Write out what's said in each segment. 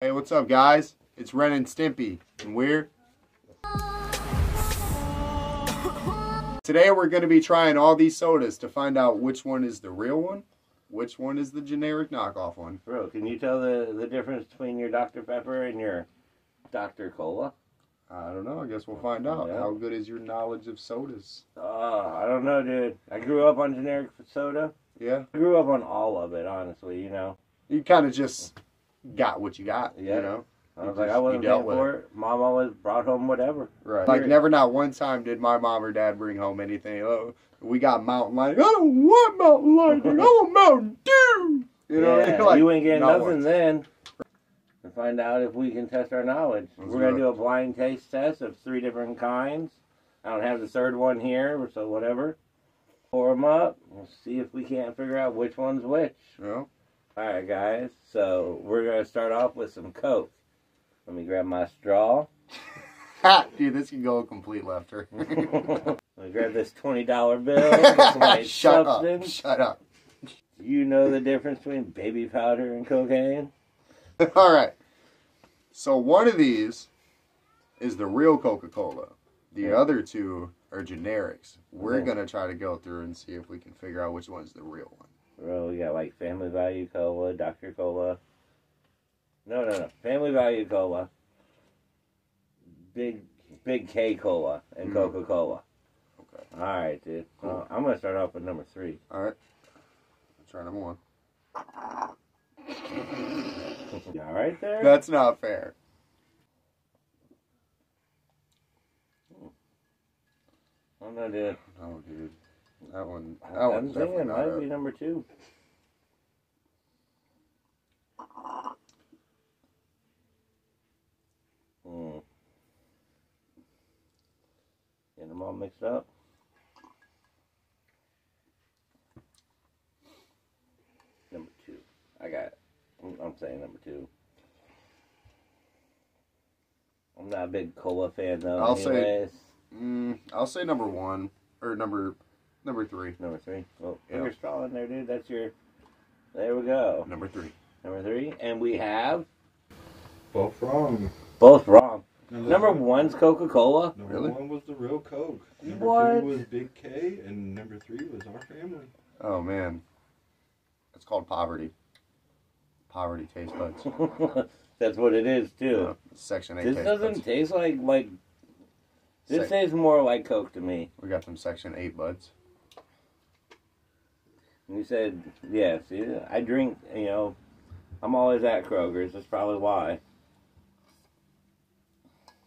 Hey, what's up, guys? It's Ren and Stimpy, and we're. Today, we're going to be trying all these sodas to find out which one is the real one, which one is the generic knockoff one. Bro, can you tell the, the difference between your Dr. Pepper and your Dr. Cola? I don't know. I guess we'll find out. Yeah. How good is your knowledge of sodas? Oh, I don't know, dude. I grew up on generic soda. Yeah, I grew up on all of it, honestly, you know. you kind of just got what you got. Yeah. You know, I You was like, just- I wasn't dealt paying with for it. Mom always brought home whatever. right? Like Period. never, not one time did my mom or dad bring home anything. Oh, we got Mountain Lightning. I don't want Mountain Lightning. I want Mountain Dew. You know, yeah, like, you ain't getting not nothing once. then. To find out if we can test our knowledge. Let's We're do gonna do a blind taste test of three different kinds. I don't have the third one here, so whatever. Pour them up. We'll see if we can't figure out which one's which. You know? All right, guys. So we're gonna start off with some Coke. Let me grab my straw. Dude, this can go a complete lefter. Let me grab this twenty dollar bill. Shut substance. up. Shut up. You know the difference between baby powder and cocaine? All right. So one of these is the real Coca-Cola. The Yeah. other two are generics. We're Yeah. gonna try to go through and see if we can figure out which one's the real one. Bro, we got like Family Value Cola, Dr. Cola. No, no, no. Family Value Cola, Big Big K Cola, and Mm. Coca Cola. Okay. All right, dude. Cool. Well, I'm gonna start off with number three. All right. Let's try number one. All right there? That's not fair. oh no, dude. Oh, dude. That one. That I'm one's thinking definitely it not be number two. Hmm. Getting them all mixed up. Number two. I got it. I'm, saying number two. I'm not a big cola fan though. I'll say- anyways. Mm, I'll say number one or number number three. Number three. Well, put Yeah. your straw in there, dude. That's your. There we go. Number three. Number three, and we have Both wrong. both wrong. Number one's Coca Cola. Number Really? one was the real Coke. Number What? two was Big K, and number three was our family. Oh man. It's called poverty. Poverty taste buds. That's what it is too. Section eight This taste doesn't buds. taste like like. This Sec- tastes more like Coke to me. we got some section eight buds. You said, yeah. See, I drink. You know, I'm always at Kroger's. That's probably why.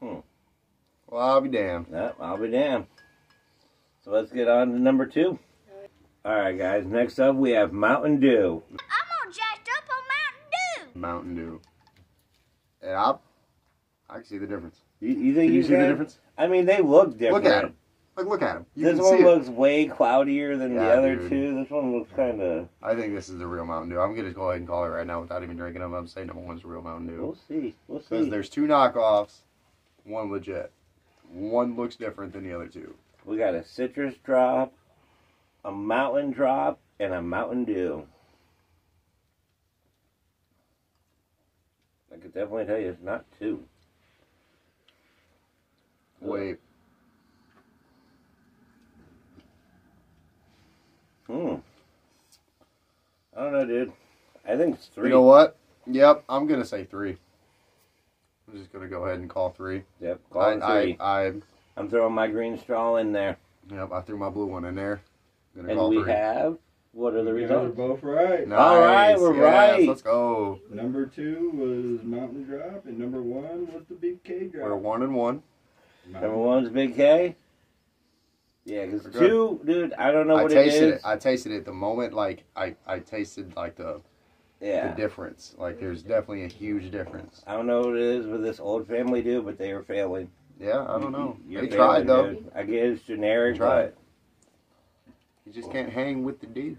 Hmm. Well, I'll be damned. Yep, I'll be damned. So let's get on to number two. All right, guys. Next up, we have Mountain Dew. I'm all jacked up on Mountain Dew. Mountain Dew. And I, I can see the difference. You, you think you, you see the difference? I mean, they look different. Look at him. Like, look at him. You this one looks way cloudier than the other dude. two. This one looks kind of. I think this is the real Mountain Dew. I'm gonna go ahead and call it right now without even drinking them. I'm saying number one's the real Mountain Dew. We'll see. We'll see. Because there's two knockoffs, one legit. One looks different than the other two. We got a citrus drop, a mountain drop, and a Mountain Dew. I could definitely tell you it's not two. Wait, Hmm. I don't know, dude. I think it's three. you know what? Yep, I'm gonna say three. I'm just gonna go ahead and call three. Yep. Call I, three. I, I, I'm throwing my green straw in there. yep, I threw my blue one in there. Gonna And call we three. have. What are the You guys are results? both right. Nice. All right, we're yes, right. Let's go. Number two was Mountain Drop, and number one was the Big K Drop. We're one and one. Number one's Big K. Yeah, because two, dude, I don't know I what it tasted is. it. I tasted it the moment. Like I, I tasted like the yeah. the difference. Like there's definitely a huge difference. I don't know what it is with this old family dude, but they are failing. Yeah, I don't know. You're they failing, tried though. dude. I guess it's generic, They tried. but You just can't hang with the dude.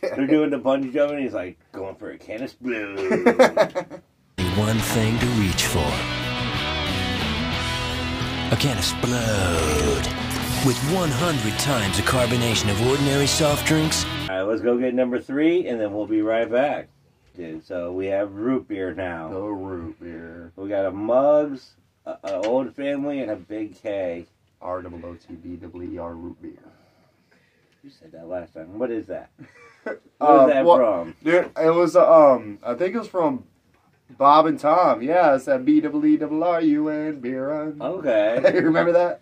they're doing the bungee jumping. He's like going for a can of blue. one thing to reach for. A can of Splode. With 100 times the carbonation of ordinary soft drinks, All right, let's go get number three, and then we'll be right back. Dude, so we have root beer now. The root beer. We got a mugs, a, a old family, and a big K. R double O T B double E R root beer. You said that last time. What is that? Where's Uh, that what- from? Dude, it was uh, um, I think it was from Bob and Tom. Yeah, it's that B double E double R U N beer. Okay. you remember that?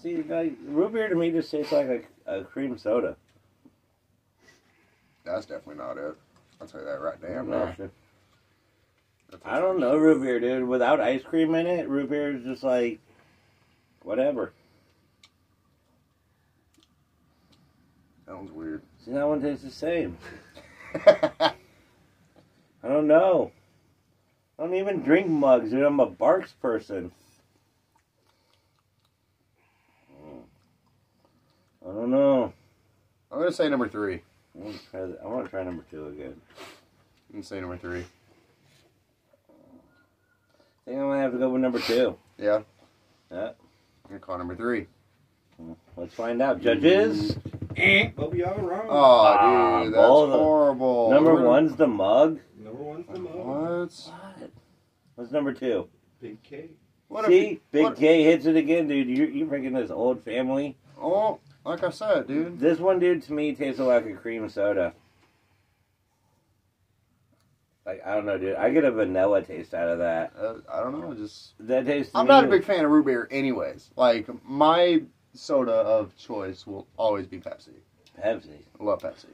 See, like, root beer to me just tastes like a, a cream soda. That's definitely not it. I'll tell you that right damn No. now. I don't know root beer, dude. Without ice cream in it, root beer is just like whatever. Sounds weird. See, that one tastes the same. I don't know. I don't even drink mugs, dude. I'm a Barq's person. I don't know. I'm gonna say number three. I want to try, I want to try number two again. I'm gonna say number three. I think I'm gonna have to go with number two. Yeah. Yeah. I'm gonna call number three. Let's find out, judges. But we all wrong. Oh, Ah, dude, that's both of- horrible. Number We're- one's the mug. Number one's the mug. What? What? What's number two? Big K. What if See, you- Big what- K hits it again, dude. You you freaking this old family. Oh, like I said, dude. This one, dude, to me tastes like a cream soda. Like I don't know, dude. I get a vanilla taste out of that. Uh, I don't know. Just That tastes. I'm not a big fan of root beer, anyways. Like my soda of choice will always be Pepsi. Pepsi. I love Pepsi.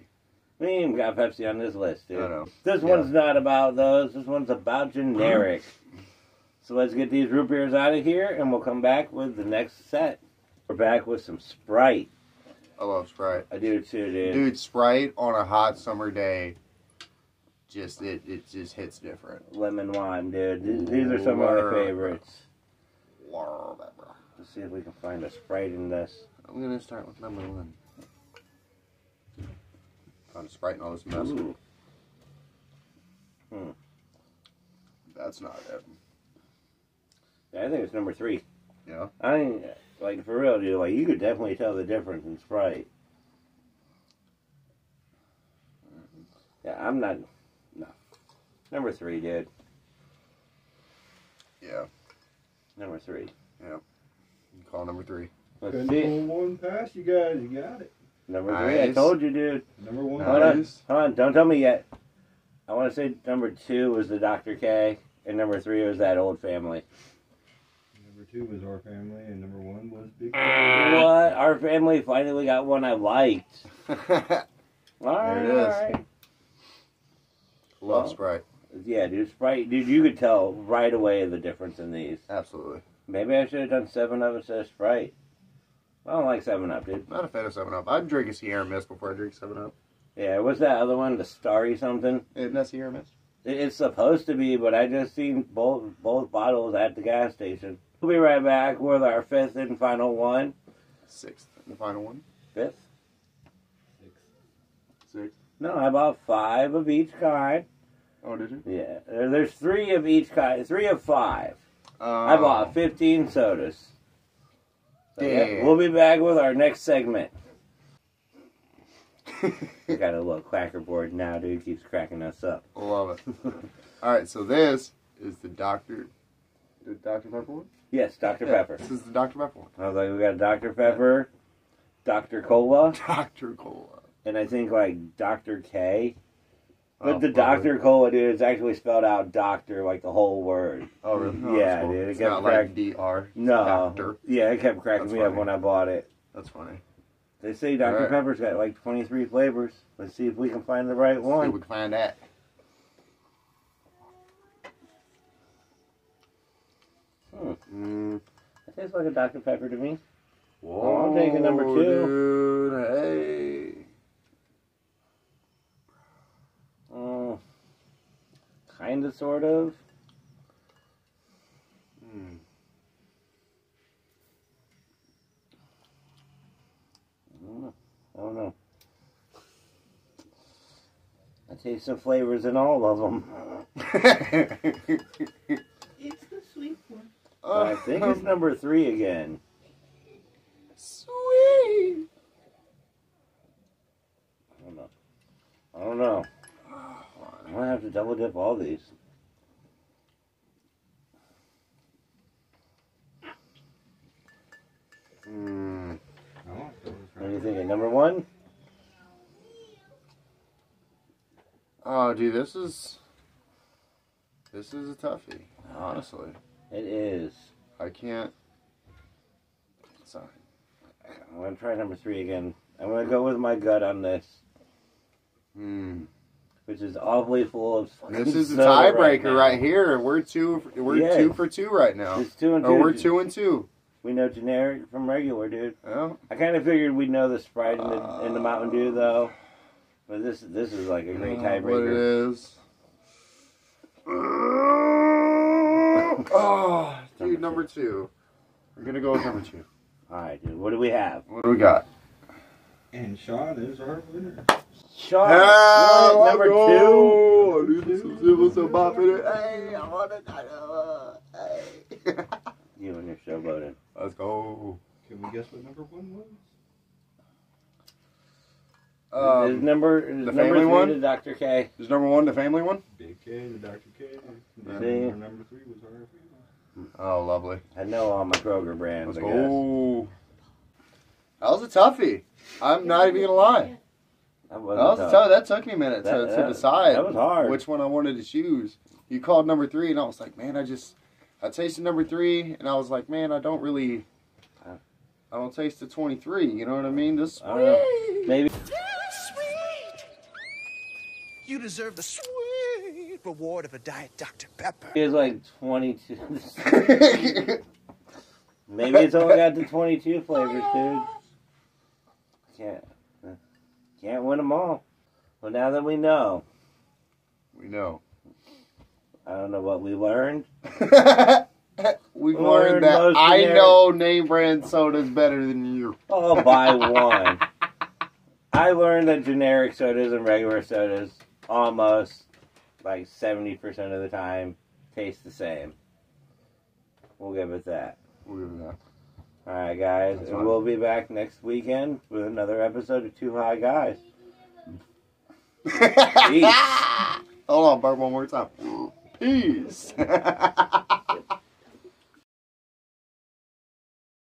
We ain't even got Pepsi on this list, dude. I know. This Yeah. one's not about those. This one's about generic. so let's get these root beers out of here, and we'll come back with the next set. We're back with some Sprite. I love Sprite. I do too, dude. Dude, Sprite on a hot summer day, just it it just hits different. Lemon wine, dude. Th- These are some of my favorites. Love it, bro. Let's see if we can find a Sprite in this. I'm gonna start with number one. Found a Sprite in all this mess. Ooh. Hmm. That's not it. Yeah, I think it's number three. Yeah. I like for real, dude. Like you could definitely tell the difference in Sprite. Yeah, I'm not. No, number three, dude. Yeah. Number three. Yeah. Call number three. Let's Couldn't see. pull one past you guys. You got it. Number three. I told you, dude. Number one. Hold on. Nice. Hold on. Don't tell me yet. I want to say number two was the Dr. K, and number three was that old family. Number two was our family, and number one was Big K. Uh, what? Our family finally got one I liked. All right, There it is. all right. love Well. Sprite. Yeah, dude, Sprite, dude, you could tell right away the difference in these. Absolutely. Maybe I should have done Seven Up instead of Sprite. I don't like Seven Up, dude. Not a fan of Seven Up. I'd drink a Sierra Mist before I drink Seven Up. Yeah, what's that other one? The Starry something. Isn't that Sierra Mist? It's supposed to be, but I just seen both both bottles at the gas station. We'll be right back with our fifth and final one. Sixth. The final one. Fifth? Sixth. No, I bought five of each kind. Oh, did you? Yeah, there's three of each kind. Three of five. Um, I bought 15 sodas. So, yeah, we'll be back with our next segment. I got a little quacker board now, dude. Keeps cracking us up. Love it. All right, so this is the Dr. The Dr. Pepper one? Yes, Dr. Yeah, Pepper. This is the Dr. Pepper one. I was like, we got Dr. Pepper, Dr. Cola, Dr. Cola. and I think like Dr. K. Oh, but Oh, the probably. Dr. Cola, dude, is actually spelled out Doctor, like the whole word. Oh, really? Oh, Yeah, that's cool. dude, it It's kept not crack- like DR. No. Doctor. Yeah, it kept cracking That's me up when I bought it. That's funny. They say Dr. Alright. Pepper's got like 23 flavors. Let's see if we can find the right See if one. we can find that. Hmm. Mm. It tastes like a Dr. Pepper to me. Whoa, I'm taking number two. Dude, hey. Mm, kind of, sort of. Mm. Mm, I don't know. I taste some flavors in all of them. It's the sweet one. I think it's number three again. sweet. I don't know. I don't know. I'm gonna have to double dip all these. Hmm. What do you right. think? Number one? Oh, dude, this is this is a toughie. Honestly, It is. I can't. Sorry. I'm gonna try number three again. I'm gonna go with my gut on this, Hmm. which is awfully full of. This is a tiebreaker now. right, here. We're two. We're two for two right now. It's two and two. Oh, we're two and two. We know generic from regular, dude. Oh, I kind of figured we'd know the Sprite and the, and the Mountain Dew though, but this this is like a great Oh, What tiebreaker. it is. Oh, dude, number two. We're gonna go with number two. All right, dude. What do we have? What do we got? And Sean is our winner. Sean, Hell, what, number two. two. Dude, this was, it was a bop. Hey, I want to uh, Hey. You and your showboating. Let's go. Can we guess what number one was? Is Um, number is the number family three one? to Dr. K. is number one the family one? Big K, the Dr. K. And See? number three was our family. Oh, lovely. I know all my Kroger brands. Let's I guess. That was a toughie. I'm not even gonna lie. That That wasn't was tough. tough. That took me a minute to, That- to that- decide that was hard. which one I wanted to choose. You called number three, and I was like, man, I just I tasted number three, and I was like, man, I don't really, I don't taste the twenty three. You know what I mean? This I don't know. Maybe Sweet! You deserve the sweet reward of a Diet Dr. Pepper. it's like 22. Maybe it's only got the 22 flavors, dude. Can't can't win them all. Well, now that we know, we know. I don't know what we learned. We've Learn learned that I generic- know name brand sodas better than you. Oh, by one. I learned that generic sodas and regular sodas almost like 70% of the time taste the same. We'll give it that. We'll give it that. All right, guys, That's and fine. we'll be back next weekend with another episode of Two High Guys. Peace. Hold on, Bart, one more time. Peace.